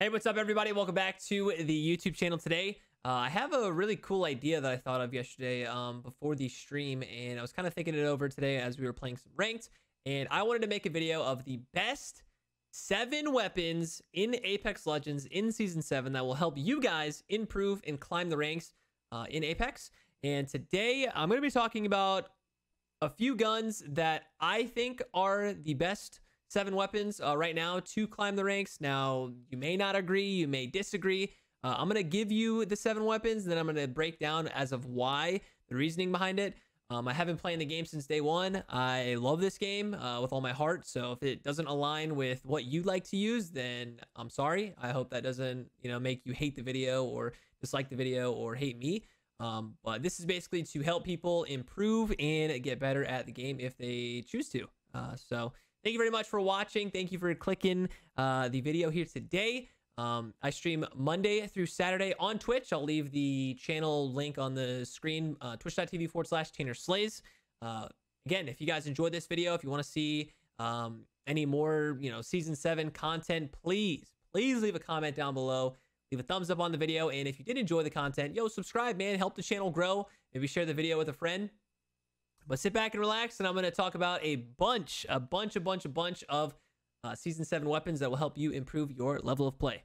Hey, what's up, everybody? Welcome back to the YouTube channel today. Uh, I have a really cool idea that I thought of yesterday um, before the stream, and I was kind of thinking it over today as we were playing some ranked. And I wanted to make a video of the best seven weapons in Apex Legends in Season 7 that will help you guys improve and climb the ranks uh, in Apex. And today I'm going to be talking about a few guns that I think are the best seven weapons uh, right now to climb the ranks. Now, you may not agree, you may disagree. Uh, I'm going to give you the seven weapons, and then I'm going to break down as of why, the reasoning behind it. Um, I have been playing the game since day one. I love this game uh, with all my heart. So if it doesn't align with what you like to use, then I'm sorry. I hope that doesn't, you know, make you hate the video or dislike the video or hate me. Um, but this is basically to help people improve and get better at the game if they choose to. Uh, so Thank you very much for watching. Thank you for clicking uh, the video here today. Um, I stream Monday through Saturday on Twitch. I'll leave the channel link on the screen, uh, twitch.tv forward slash Tanner Slays. Uh, again, if you guys enjoyed this video, if you want to see um, any more, you know, season seven content, please, please leave a comment down below. Leave a thumbs up on the video. And if you did enjoy the content, yo, subscribe, man. Help the channel grow. Maybe share the video with a friend. But sit back and relax, and I'm going to talk about a bunch, a bunch, a bunch, a bunch of uh, Season 7 weapons that will help you improve your level of play.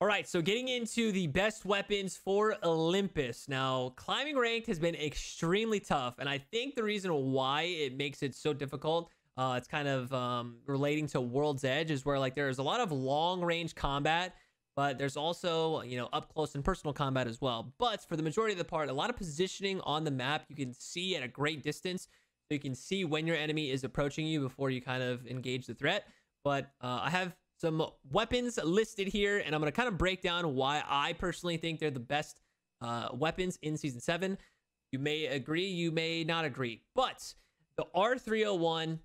All right, so getting into the best weapons for Olympus. Now, climbing ranked has been extremely tough, and I think the reason why it makes it so difficult, uh, it's kind of um, relating to World's Edge, is where like there's a lot of long range combat but there's also, you know, up close and personal combat as well. But for the majority of the part, a lot of positioning on the map you can see at a great distance. So you can see when your enemy is approaching you before you kind of engage the threat. But uh, I have some weapons listed here, and I'm going to kind of break down why I personally think they're the best uh, weapons in Season 7. You may agree, you may not agree. But the R301,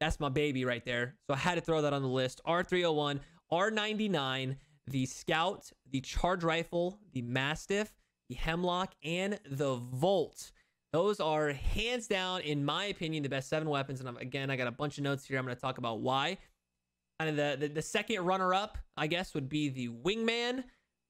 that's my baby right there. So I had to throw that on the list. R301, R99, the Scout, the Charge Rifle, the Mastiff, the Hemlock, and the Volt. Those are hands down, in my opinion, the best seven weapons. And I'm, again, I got a bunch of notes here. I'm going to talk about why. Kind of the, the, the second runner up, I guess, would be the Wingman,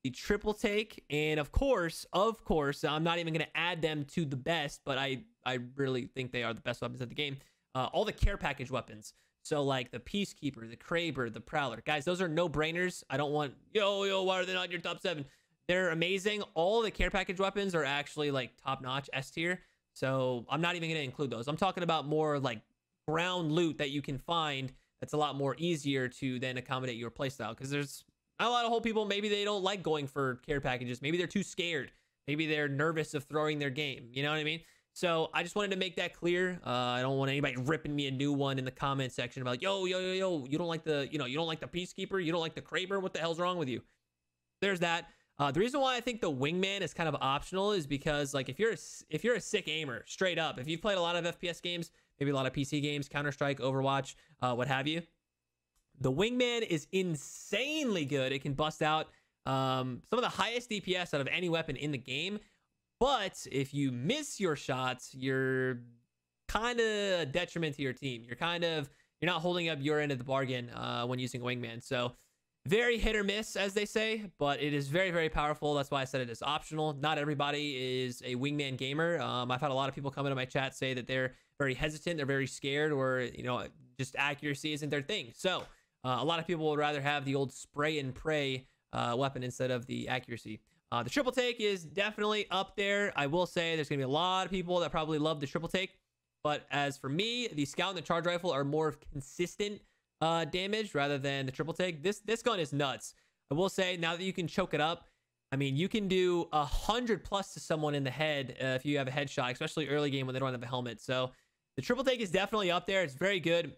the Triple Take, and of course, of course, I'm not even going to add them to the best, but I, I really think they are the best weapons of the game. Uh, all the care package weapons. So like the Peacekeeper, the Kraber, the Prowler. Guys, those are no-brainers. I don't want, yo, yo, why are they not in your top seven? They're amazing. All the care package weapons are actually like top-notch S tier. So I'm not even to include those. I'm talking about more like ground loot that you can find that's a lot more easier to then accommodate your playstyle. Because there's a lot of whole people, maybe they don't like going for care packages. Maybe they're too scared. Maybe they're nervous of throwing their game. You know what I mean? So I just wanted to make that clear. Uh, I don't want anybody ripping me a new one in the comment section about, yo, yo, yo, yo, you don't like the, you know, you don't like the Peacekeeper, you don't like the Kraber. What the hell's wrong with you? There's that. Uh, the reason why I think the Wingman is kind of optional is because, like, if you're a, if you're a sick aimer, straight up, if you've played a lot of FPS games, maybe a lot of PC games, Counter Strike, Overwatch, uh, what have you, the Wingman is insanely good. It can bust out um, some of the highest DPS out of any weapon in the game. But if you miss your shots, you're kind of a detriment to your team. You're kind of you're not holding up your end of the bargain uh, when using wingman. So very hit or miss, as they say, but it is very very powerful. That's why I said it is optional. Not everybody is a wingman gamer. Um, I've had a lot of people come into my chat say that they're very hesitant, they're very scared, or you know just accuracy isn't their thing. So uh, a lot of people would rather have the old spray and pray uh, weapon instead of the accuracy. Uh, the triple take is definitely up there. I will say there's going to be a lot of people that probably love the triple take. But as for me, the scout and the charge rifle are more of consistent uh, damage rather than the triple take. This this gun is nuts. I will say now that you can choke it up, I mean you can do a hundred plus to someone in the head uh, if you have a headshot, especially early game when they don't have a helmet. So the triple take is definitely up there. It's very good.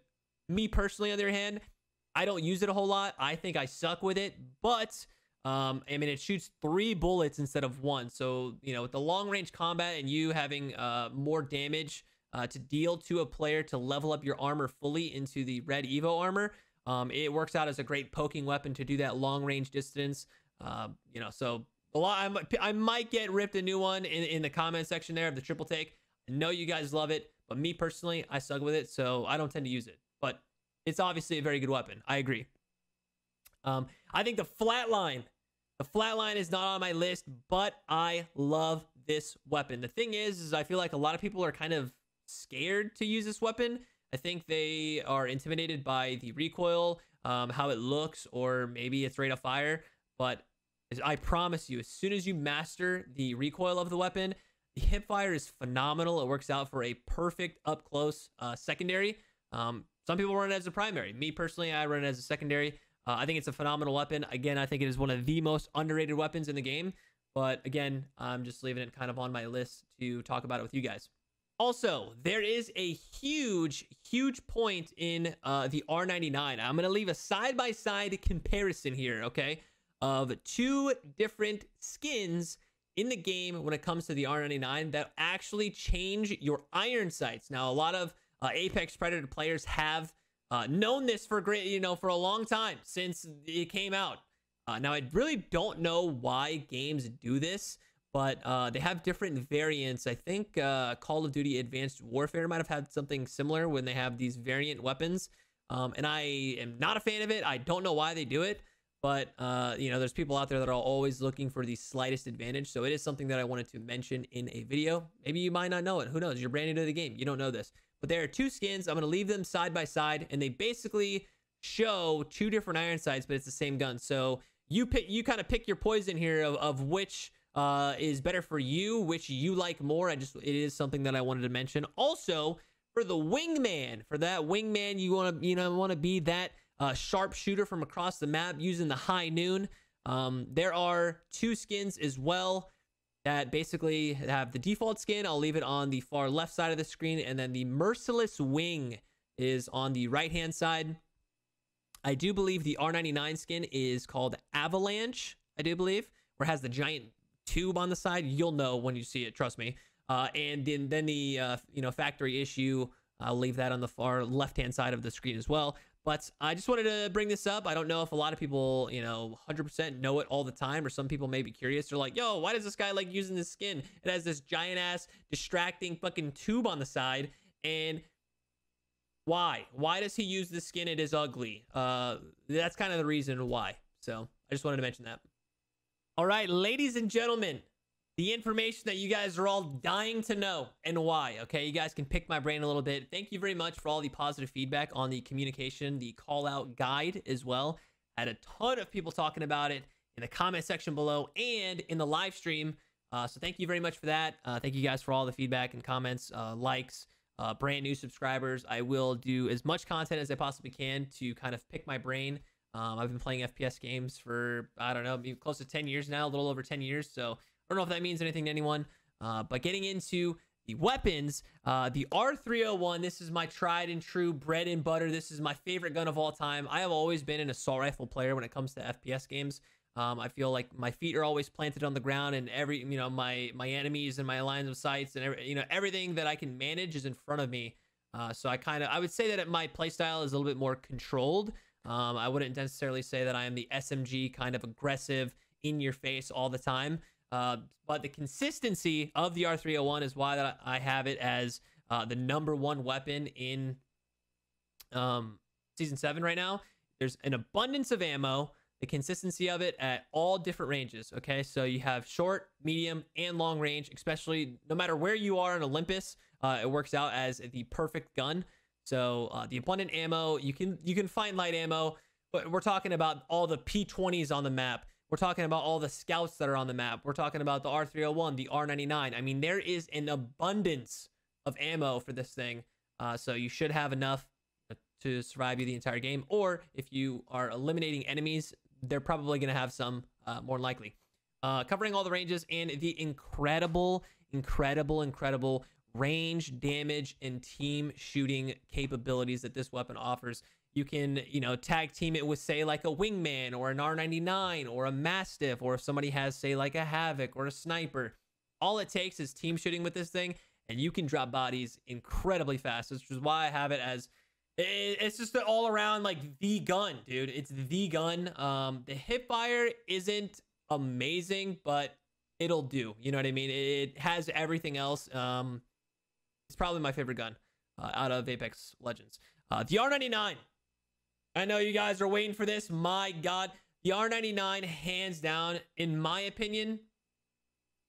Me personally, on the other hand, I don't use it a whole lot. I think I suck with it, but um, I mean, it shoots three bullets instead of one. So, you know, with the long range combat and you having uh, more damage uh, to deal to a player to level up your armor fully into the red Evo armor, um, it works out as a great poking weapon to do that long range distance. Uh, you know, so a lot. I'm, I might get ripped a new one in, in the comment section there of the triple take. I know you guys love it, but me personally, I suck with it, so I don't tend to use it. But it's obviously a very good weapon. I agree. Um, I think the flatline, the flatline is not on my list, but I love this weapon. The thing is, is I feel like a lot of people are kind of scared to use this weapon. I think they are intimidated by the recoil, um, how it looks, or maybe its rate of fire. But I promise you, as soon as you master the recoil of the weapon, the hip fire is phenomenal. It works out for a perfect up close uh, secondary. Um, some people run it as a primary. Me personally, I run it as a secondary. Uh, I think it's a phenomenal weapon. Again, I think it is one of the most underrated weapons in the game. But again, I'm just leaving it kind of on my list to talk about it with you guys. Also, there is a huge, huge point in uh, the R99. I'm going to leave a side-by-side comparison here, okay, of two different skins in the game when it comes to the R99 that actually change your iron sights. Now, a lot of uh, Apex Predator players have uh, known this for great, you know, for a long time since it came out. Uh, now, I really don't know why games do this, but uh, they have different variants. I think uh, Call of Duty Advanced Warfare might have had something similar when they have these variant weapons. Um, and I am not a fan of it. I don't know why they do it, but uh, you know, there's people out there that are always looking for the slightest advantage. So it is something that I wanted to mention in a video. Maybe you might not know it. Who knows? You're brand new to the game. You don't know this. But there are two skins. I'm going to leave them side by side, and they basically show two different iron sights, but it's the same gun. So you pick, you kind of pick your poison here of, of which uh, is better for you, which you like more. I just, it is something that I wanted to mention. Also, for the wingman, for that wingman, you want to, you know, want to be that uh, sharpshooter from across the map using the high noon. Um, there are two skins as well that basically have the default skin. I'll leave it on the far left side of the screen. And then the Merciless Wing is on the right-hand side. I do believe the R99 skin is called Avalanche, I do believe, where it has the giant tube on the side. You'll know when you see it, trust me. Uh, and then, then the uh, you know factory issue, I'll leave that on the far left-hand side of the screen as well. But I just wanted to bring this up. I don't know if a lot of people, you know, 100% know it all the time, or some people may be curious. They're like, yo, why does this guy like using this skin? It has this giant ass distracting fucking tube on the side. And why? Why does he use this skin? It is ugly. Uh, that's kind of the reason why. So I just wanted to mention that. All right, ladies and gentlemen, the information that you guys are all dying to know and why. Okay, you guys can pick my brain a little bit. Thank you very much for all the positive feedback on the communication, the call out guide as well. I had a ton of people talking about it in the comment section below and in the live stream. Uh, so thank you very much for that. Uh, thank you guys for all the feedback and comments, uh, likes, uh, brand new subscribers. I will do as much content as I possibly can to kind of pick my brain. Um, I've been playing FPS games for, I don't know, close to 10 years now, a little over 10 years. So don't know if that means anything to anyone. Uh, but getting into the weapons, uh, the R301, this is my tried and true bread and butter. This is my favorite gun of all time. I have always been an assault rifle player when it comes to FPS games. Um, I feel like my feet are always planted on the ground, and every you know my my enemies and my lines of sights and every, you know everything that I can manage is in front of me. Uh, so I kind of I would say that my playstyle is a little bit more controlled. Um, I wouldn't necessarily say that I am the SMG kind of aggressive in your face all the time. Uh, but the consistency of the R301 is why I have it as uh, the number one weapon in um, season seven right now. There's an abundance of ammo, the consistency of it at all different ranges. Okay, so you have short, medium, and long range, especially no matter where you are in Olympus, uh, it works out as the perfect gun. So uh, the abundant ammo, you can you can find light ammo, but we're talking about all the P20s on the map we're talking about all the scouts that are on the map. We're talking about the R301, the R99. I mean, there is an abundance of ammo for this thing. Uh, so you should have enough to survive you the entire game. Or if you are eliminating enemies, they're probably going to have some uh, more likely. Uh, covering all the ranges and the incredible, incredible, incredible range, damage, and team shooting capabilities that this weapon offers. You can, you know, tag team it with, say, like a wingman or an R99 or a Mastiff, or if somebody has, say, like a Havoc or a Sniper. All it takes is team shooting with this thing, and you can drop bodies incredibly fast, which is why I have it as it's just an all around like the gun, dude. It's the gun. Um, the hip fire isn't amazing, but it'll do. You know what I mean? It has everything else. Um, it's probably my favorite gun uh, out of Apex Legends. Uh, the R99 I know you guys are waiting for this. My God, the R99, hands down, in my opinion,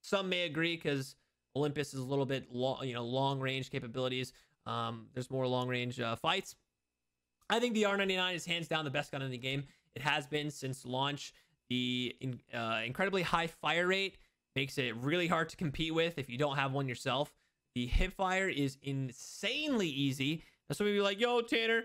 some may agree because Olympus is a little bit long, you know, long range capabilities. Um, there's more long range uh, fights. I think the R99 is hands down the best gun in the game. It has been since launch. The in, uh, incredibly high fire rate makes it really hard to compete with if you don't have one yourself. The hip fire is insanely easy. That's why you're like, yo, Tanner,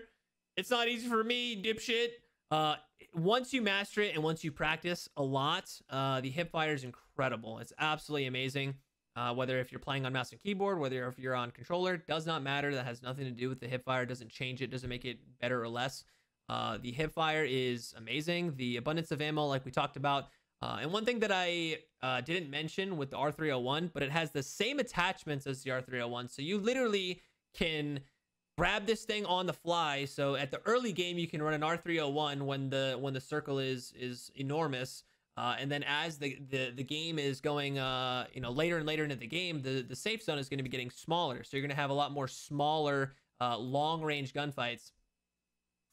it's not easy for me, dipshit. Uh, once you master it and once you practice a lot, uh, the hip fire is incredible. It's absolutely amazing. Uh, whether if you're playing on mouse and keyboard, whether if you're on controller, does not matter. That has nothing to do with the hip fire. Doesn't change it. Doesn't make it better or less. Uh, the hip fire is amazing. The abundance of ammo, like we talked about. Uh, and one thing that I uh, didn't mention with the R301, but it has the same attachments as the R301. So you literally can grab this thing on the fly. So at the early game, you can run an R301 when the when the circle is is enormous. Uh, and then as the, the, the game is going, uh, you know, later and later into the game, the, the safe zone is going to be getting smaller. So you're going to have a lot more smaller, uh, long range gunfights.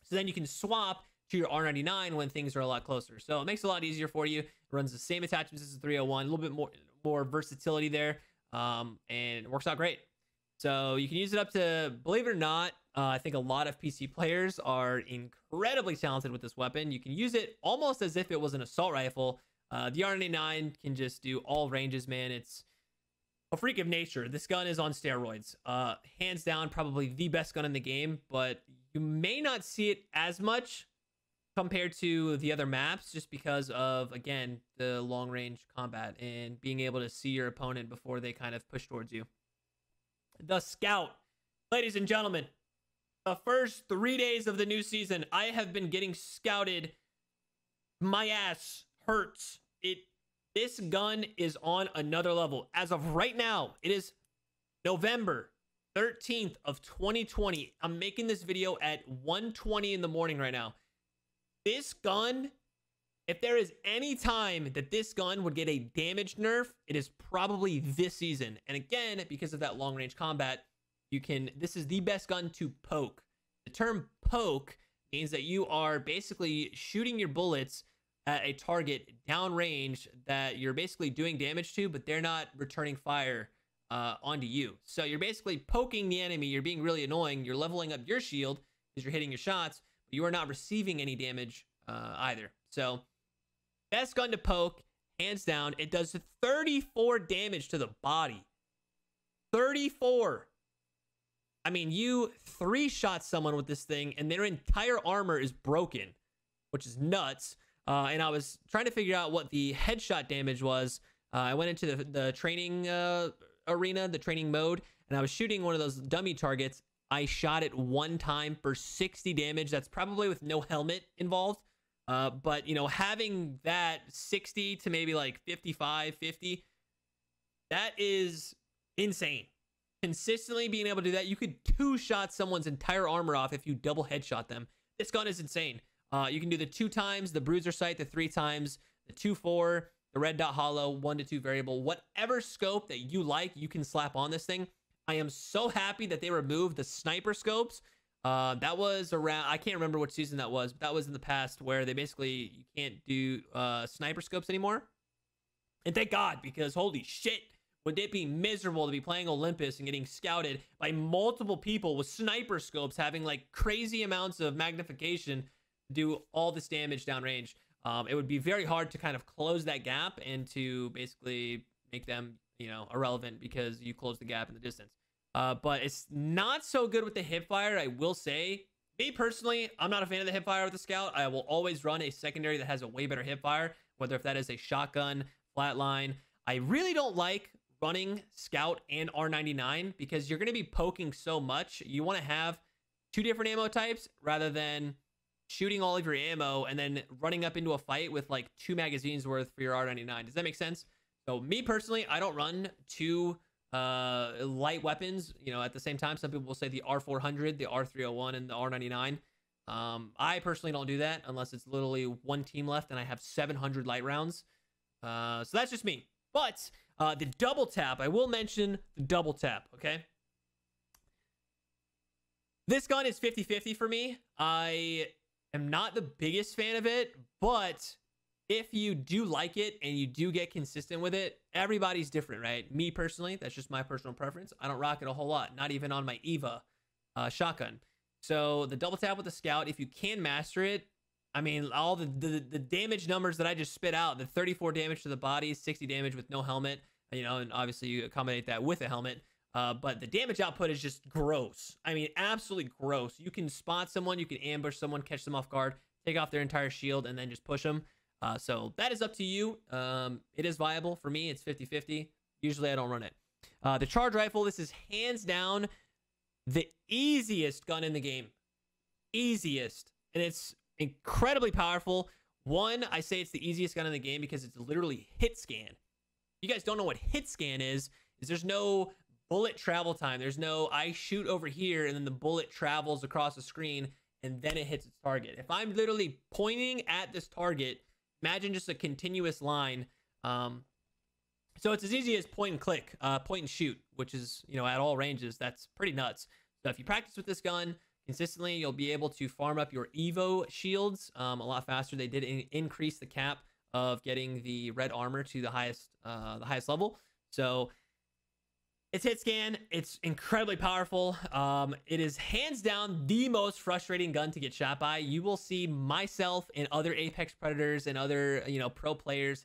So then you can swap to your R99 when things are a lot closer. So it makes it a lot easier for you. It runs the same attachments as the 301, a little bit more more versatility there, um, and it works out great. So you can use it up to, believe it or not, uh, I think a lot of PC players are incredibly talented with this weapon. You can use it almost as if it was an assault rifle. Uh, the R99 can just do all ranges, man. It's a freak of nature. This gun is on steroids. Uh, hands down, probably the best gun in the game, but you may not see it as much compared to the other maps just because of, again, the long range combat and being able to see your opponent before they kind of push towards you. The Scout. Ladies and gentlemen, the first three days of the new season, I have been getting scouted. My ass hurts. It. This gun is on another level. As of right now, it is November 13th of 2020. I'm making this video at 1:20 in the morning right now. This gun, if there is any time that this gun would get a damage nerf, it is probably this season. And again, because of that long range combat, you can this is the best gun to poke. The term poke means that you are basically shooting your bullets at a target downrange that you're basically doing damage to but they're not returning fire uh, onto you. So you're basically poking the enemy. You're being really annoying. You're leveling up your shield because you're hitting your shots but you are not receiving any damage uh, either. So best gun to poke hands down it does 34 damage to the body 34 I mean, you three shot someone with this thing and their entire armor is broken, which is nuts. Uh, and I was trying to figure out what the headshot damage was. Uh, I went into the, the training uh, arena, the training mode, and I was shooting one of those dummy targets. I shot it one time for 60 damage. That's probably with no helmet involved. Uh, but, you know, having that 60 to maybe like 55, 50, that is insane consistently being able to do that, you could two shot someone's entire armor off if you double headshot them. This gun is insane. Uh, you can do the two times, the bruiser sight, the three times, the two four, the red dot holo, one to two variable, whatever scope that you like, you can slap on this thing. I am so happy that they removed the sniper scopes. Uh, that was around, I can't remember what season that was, but that was in the past where they basically, you can't do uh, sniper scopes anymore. And thank God, because holy shit, would it be miserable to be playing Olympus and getting scouted by multiple people with sniper scopes having like crazy amounts of magnification to do all this damage downrange? Um, it would be very hard to kind of close that gap and to basically make them, you know, irrelevant because you close the gap in the distance. Uh, but it's not so good with the hip fire, I will say. Me personally, I'm not a fan of the hip fire with the scout. I will always run a secondary that has a way better hip fire, whether if that is a shotgun, flatline. I really don't like running Scout and R99 because you're going to be poking so much. You want to have two different ammo types rather than shooting all of your ammo and then running up into a fight with like two magazines worth for your R99. Does that make sense? So me personally, I don't run two uh, light weapons, you know, at the same time. Some people will say the R400, the R301, and the R99. Um, I personally don't do that unless it's literally one team left and I have 700 light rounds. Uh, so that's just me. But uh, the double tap, I will mention the double tap, okay? This gun is 50 50 for me. I am not the biggest fan of it, but if you do like it and you do get consistent with it, everybody's different, right? Me personally, that's just my personal preference. I don't rock it a whole lot, not even on my Eva uh, shotgun. So the double tap with the scout, if you can master it, I mean, all the, the, the damage numbers that I just spit out, the 34 damage to the body, 60 damage with no helmet, you know, and obviously you accommodate that with a helmet. Uh, but the damage output is just gross. I mean, absolutely gross. You can spot someone, you can ambush someone, catch them off guard, take off their entire shield, and then just push them. Uh, so that is up to you. Um, it is viable. For me, it's 50-50. Usually I don't run it. Uh, the charge rifle, this is hands down the easiest gun in the game. Easiest. And it's incredibly powerful. One, I say it's the easiest gun in the game because it's literally hit scan. You guys don't know what hit scan is, is there's no bullet travel time. There's no I shoot over here and then the bullet travels across the screen and then it hits its target. If I'm literally pointing at this target, imagine just a continuous line. Um, so it's as easy as point and click, uh, point and shoot, which is, you know, at all ranges. That's pretty nuts. So if you practice with this gun consistently, you'll be able to farm up your Evo shields um, a lot faster. They did in increase the cap of getting the red armor to the highest, uh, the highest level. So it's hit scan. It's incredibly powerful. Um, it is hands down the most frustrating gun to get shot by. You will see myself and other Apex Predators and other, you know, pro players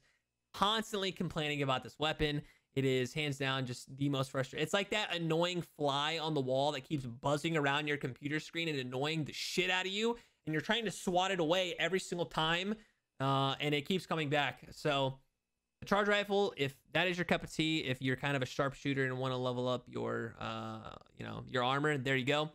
constantly complaining about this weapon. It is hands down just the most frustrating. It's like that annoying fly on the wall that keeps buzzing around your computer screen and annoying the shit out of you. And you're trying to swat it away every single time. Uh, and it keeps coming back. So charge rifle, if that is your cup of tea, if you're kind of a sharpshooter and want to level up your, uh, you know, your armor, there you go.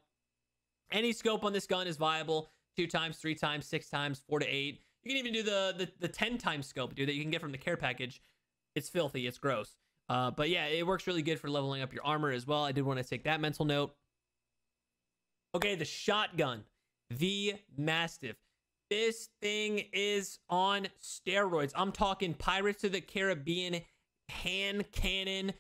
Any scope on this gun is viable. Two times, three times, six times, four to eight. You can even do the, the, the 10 times scope, dude, that you can get from the care package. It's filthy. It's gross. Uh, but yeah, it works really good for leveling up your armor as well. I did want to take that mental note. Okay, the shotgun. The Mastiff. This thing is on steroids. I'm talking Pirates of the Caribbean hand cannon.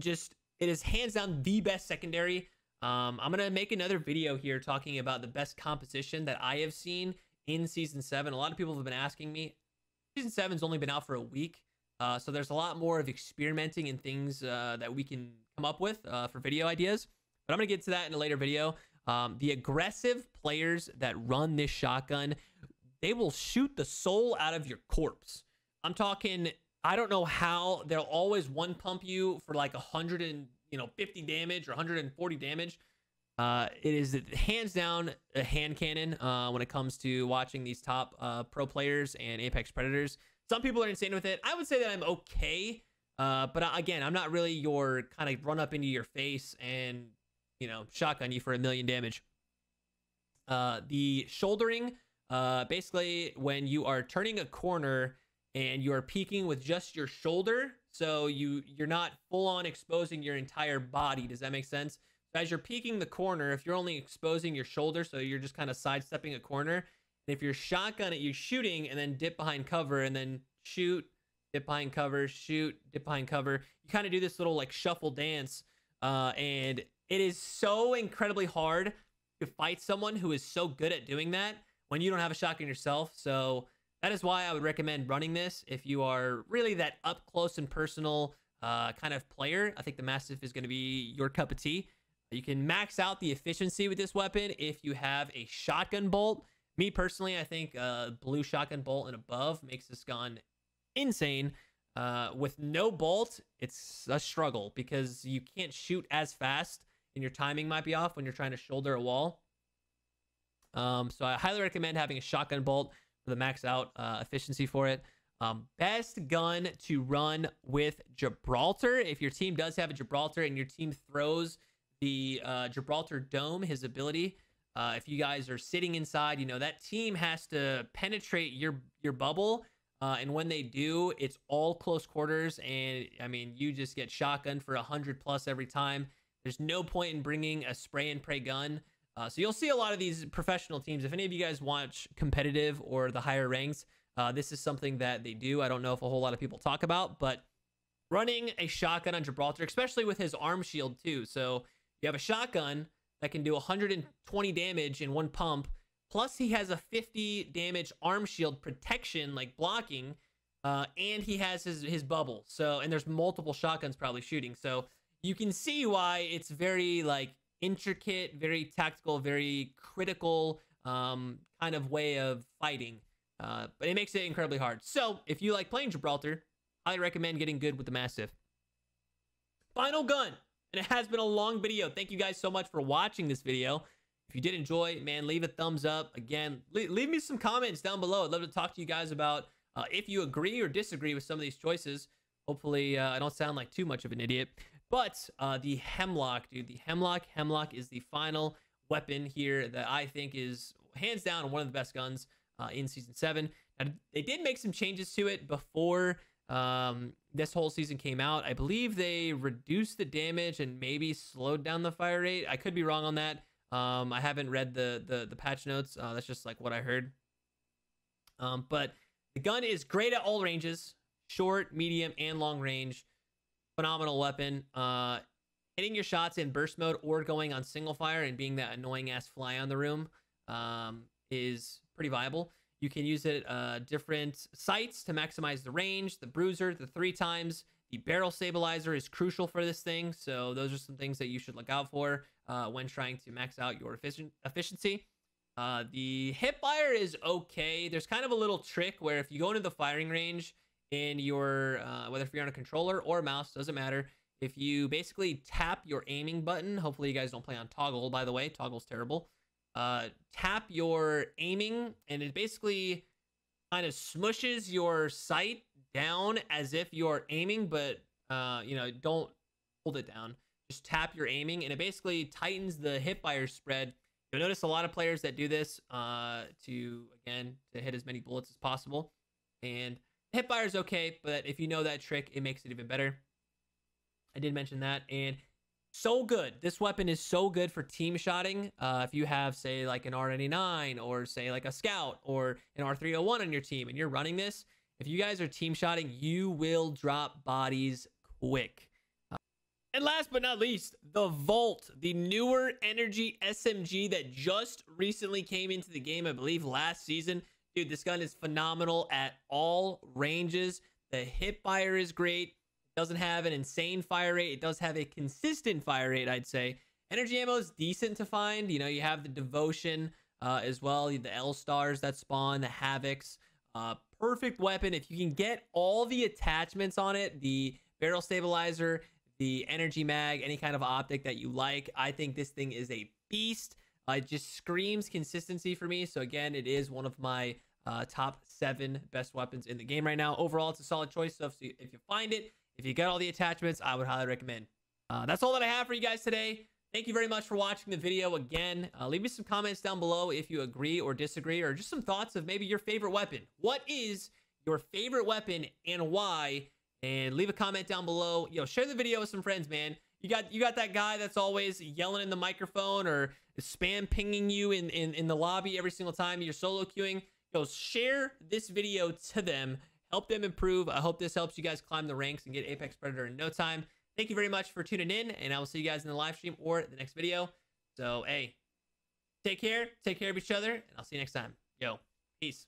Just, it is hands down the best secondary. Um, I'm going to make another video here talking about the best composition that I have seen in season seven. A lot of people have been asking me. Season seven's only been out for a week, uh, so there's a lot more of experimenting and things uh, that we can come up with uh, for video ideas. But I'm gonna get to that in a later video. Um, the aggressive players that run this shotgun, they will shoot the soul out of your corpse. I'm talking. I don't know how they'll always one pump you for like a hundred and you know 50 damage or 140 damage. Uh, it is hands down a hand cannon uh, when it comes to watching these top uh, pro players and Apex Predators. Some people are insane with it. I would say that I'm okay, uh, but uh, again, I'm not really your kind of run up into your face and you know shotgun you for a million damage. Uh, the shouldering, basically, when you are turning a corner and you are peeking with just your shoulder, so you you're not full on exposing your entire body. Does that make sense? as you're peeking the corner, if you're only exposing your shoulder, so you're just kind of sidestepping a corner, and if you're shotgun it, you're shooting and then dip behind cover and then shoot, dip behind cover, shoot, dip behind cover. You kind of do this little like shuffle dance, uh, and it is so incredibly hard to fight someone who is so good at doing that when you don't have a shotgun yourself. So that is why I would recommend running this if you are really that up close and personal uh, kind of player. I think the Mastiff is going to be your cup of tea. You can max out the efficiency with this weapon if you have a shotgun bolt. Me personally, I think uh, blue shotgun bolt and above makes this gun insane. Uh, with no bolt, it's a struggle because you can't shoot as fast and your timing might be off when you're trying to shoulder a wall. Um, so I highly recommend having a shotgun bolt for the max out uh, efficiency for it. Um, best gun to run with Gibraltar. If your team does have a Gibraltar and your team throws the uh, Gibraltar Dome, his ability. Uh, if you guys are sitting inside, you know that team has to penetrate your your bubble, uh, and when they do, it's all close quarters. And I mean, you just get shotgun for a hundred plus every time. There's no point in bringing a spray and pray gun. Uh, so you'll see a lot of these professional teams. If any of you guys watch competitive or the higher ranks, uh, this is something that they do. I don't know if a whole lot of people talk about, but running a shotgun on Gibraltar, especially with his arm shield too. So you have a shotgun that can do 120 damage in one pump, Plus, he has a 50 damage arm shield protection, like blocking, uh, and he has his his bubble. So, and there's multiple shotguns probably shooting. So you can see why it's very like intricate, very tactical, very critical um, kind of way of fighting. Uh, but it makes it incredibly hard. So if you like playing Gibraltar, I recommend getting good with the Mastiff. Final gun. And it has been a long video. Thank you guys so much for watching this video. If you did enjoy, man, leave a thumbs up. Again, leave, leave me some comments down below. I'd love to talk to you guys about uh, if you agree or disagree with some of these choices. Hopefully, uh, I don't sound like too much of an idiot. But uh, the Hemlock, dude, the Hemlock. Hemlock is the final weapon here that I think is hands down one of the best guns uh, in Season 7. Now, they did make some changes to it before um, this whole season came out. I believe they reduced the damage and maybe slowed down the fire rate. I could be wrong on that. Um, I haven't read the the, the patch notes. Uh, that's just like what I heard. Um, but the gun is great at all ranges, short, medium, and long range. Phenomenal weapon. Uh, hitting your shots in burst mode or going on single fire and being that annoying ass fly on the room um, is pretty viable. You can use it uh, different sights to maximize the range. The bruiser, the three times. The barrel stabilizer is crucial for this thing. So those are some things that you should look out for uh, when trying to max out your efficient efficiency. Uh, the hip fire is okay. There's kind of a little trick where if you go into the firing range in your, uh, whether if you're on a controller or a mouse, doesn't matter. If you basically tap your aiming button, hopefully you guys don't play on toggle, by the way, toggle's terrible uh, tap your aiming, and it basically kind of smushes your sight down as if you're aiming, but uh, you know, don't hold it down. Just tap your aiming, and it basically tightens the hip fire spread. You'll notice a lot of players that do this uh, to again to hit as many bullets as possible. And hip fire is okay, but if you know that trick, it makes it even better. I did mention that, and so good. This weapon is so good for team shotting. Uh, if you have, say, like an R99 or say like a Scout or an R301 on your team and you're running this, if you guys are team shotting, you will drop bodies quick. And last but not least, the Volt, the newer energy SMG that just recently came into the game, I believe last season. Dude, this gun is phenomenal at all ranges. The hip fire is great It doesn't have an insane fire rate. It does have a consistent fire rate, I'd say. Energy ammo is decent to find. You know, you have the Devotion uh, as well, the L-STARs that spawn, the Havocs. Uh, perfect weapon. If you can get all the attachments on it, the barrel stabilizer, the energy mag, any kind of optic that you like, I think this thing is a beast. Uh, it just screams consistency for me. So again, it is one of my uh, top seven best weapons in the game right now. Overall, it's a solid choice. So if you find it, if you got all the attachments, I would highly recommend. Uh, that's all that I have for you guys today. Thank you very much for watching the video again. Uh, leave me some comments down below if you agree or disagree, or just some thoughts of maybe your favorite weapon. What is your favorite weapon and why? And leave a comment down below. Yo, share the video with some friends, man. You got you got that guy that's always yelling in the microphone or spam pinging you in, in, in the lobby every single time you're solo queuing. go share this video to them help them improve. I hope this helps you guys climb the ranks and get Apex Predator in no time. Thank you very much for tuning in, and I will see you guys in the live stream or the next video. So, hey, take care, take care of each other, and I'll see you next time. Yo, peace.